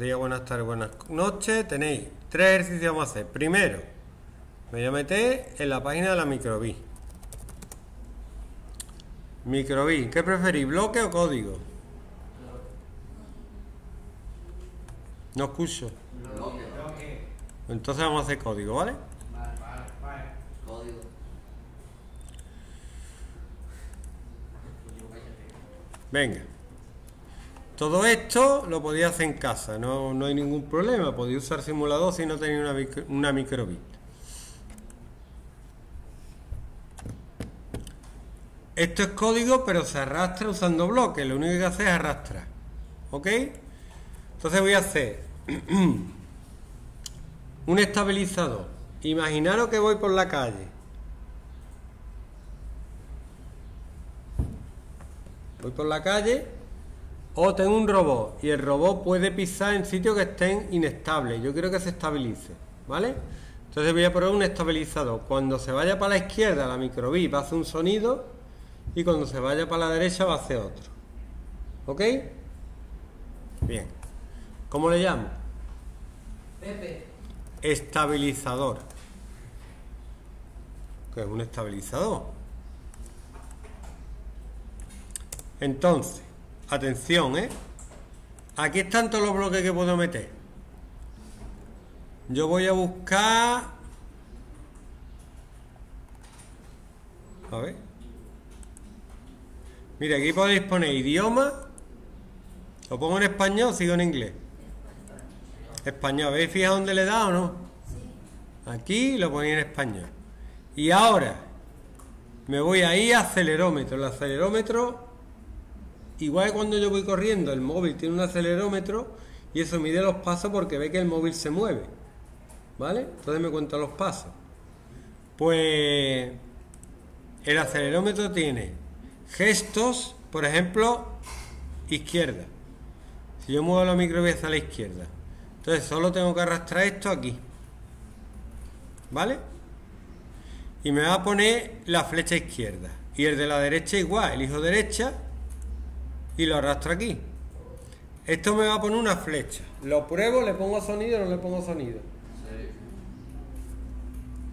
Buenas tardes, buenas noches. Tenéis tres ejercicios vamos a hacer. Primero, me voy a meter en la página de la microbi. Microbi, ¿qué preferís, bloque o código? No escucho. Entonces vamos a hacer código, ¿vale? Código. Venga. Todo esto lo podía hacer en casa, no, no hay ningún problema. Podía usar simulador si no tenía una, una microbit. Esto es código, pero se arrastra usando bloques. Lo único que hace es arrastrar. ¿Ok? Entonces voy a hacer un estabilizador. Imaginaros que voy por la calle. Voy por la calle o tengo un robot y el robot puede pisar en sitios que estén inestables. Yo quiero que se estabilice, ¿vale? Entonces voy a poner un estabilizador. Cuando se vaya para la izquierda, la microbit va a hacer un sonido y cuando se vaya para la derecha va a hacer otro. ¿Ok? Bien. ¿Cómo le llamo? Pepe. Estabilizador. ¿Qué es un estabilizador? Entonces, atención, ¿eh? Aquí están todos los bloques que puedo meter. Yo voy a buscar... A ver. Mira, aquí podéis poner idioma. Lo pongo en español, sigo en inglés. Español, ¿veis fijado dónde le dado o no? Aquí lo ponía en español. Y ahora me voy ahí a acelerómetro. El acelerómetro, igual que cuando yo voy corriendo, el móvil tiene un acelerómetro y eso mide los pasos porque ve que el móvil se mueve. ¿Vale? Entonces me cuenta los pasos. Pues el acelerómetro tiene gestos, por ejemplo, izquierda. Si yo muevo la microbia hacia la izquierda, entonces solo tengo que arrastrar esto aquí. ¿Vale? Y me va a poner la flecha izquierda. Y el de la derecha igual, elijo derecha y lo arrastro aquí. Esto me va a poner una flecha. Lo pruebo, le pongo sonido o no le pongo sonido.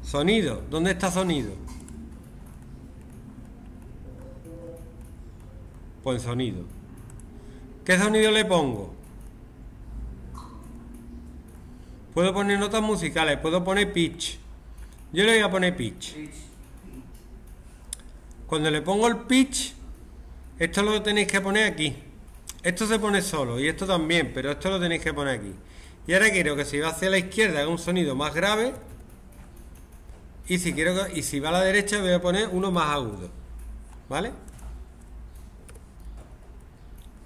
Sonido, ¿dónde está sonido? Pues sonido. ¿Qué sonido le pongo? Puedo poner notas musicales, puedo poner pitch. Yo le voy a poner pitch. Cuando le pongo el pitch, esto lo tenéis que poner aquí. Esto se pone solo y esto también, pero esto lo tenéis que poner aquí. Y ahora quiero que si va hacia la izquierda haga un sonido más grave. Y si quiero que- y si va a la derecha voy a poner uno más agudo. ¿Vale?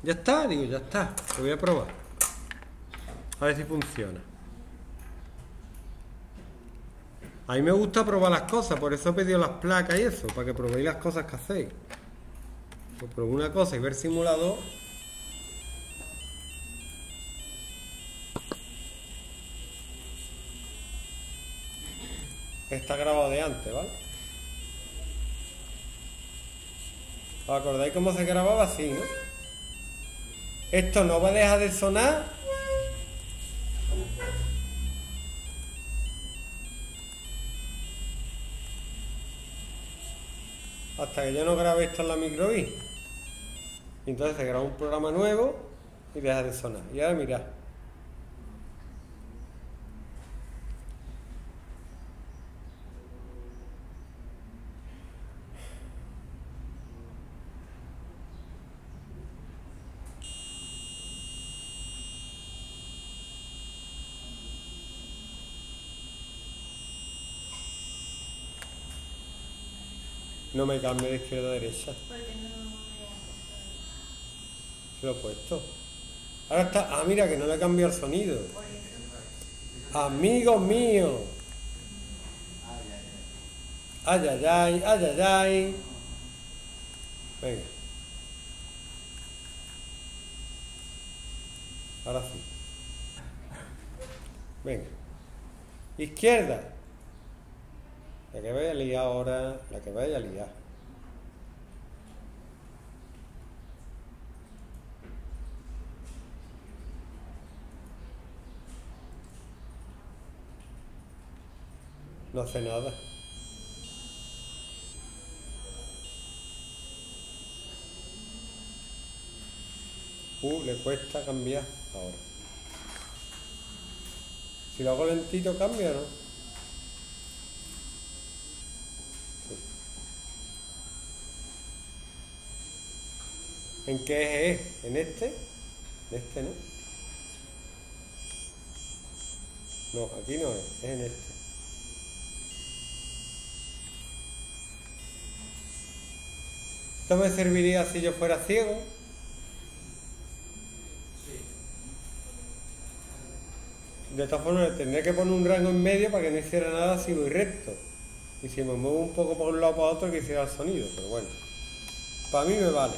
Ya está, digo, ya está. Lo voy a probar. A ver si funciona. A mí me gusta probar las cosas, por eso he pedido las placas y eso, para que probéis las cosas que hacéis. Probar una cosa y ver simulador. Está grabado de antes, ¿vale? ¿Os acordáis cómo se grababa así, no? Esto no va a dejar de sonar hasta que yo no grabe esto en la microbi. Entonces se graba un programa nuevo y deja de sonar. Y ahora mirad. No me cambio de izquierda a derecha. Lo he puesto. Ahora está. Ah, mira, que no le he cambiado el sonido. Amigos míos. Ay, ay, ay, ay, ay, ay. Venga. Ahora sí. Venga. Izquierda. La que vaya a liar ahora, la que vaya a liar. No hace nada. Uh, le cuesta cambiar ahora. Si lo hago lentito cambia, ¿no? Sí. ¿En qué es? ¿En este? ¿En este no? No, aquí no es, es en este. Esto me serviría si yo fuera ciego. Sí. De todas formas, tendría que poner un rango en medio para que no hiciera nada si voy recto. Y si me muevo un poco por un lado para otro, que hiciera el sonido. Pero bueno, para mí me vale.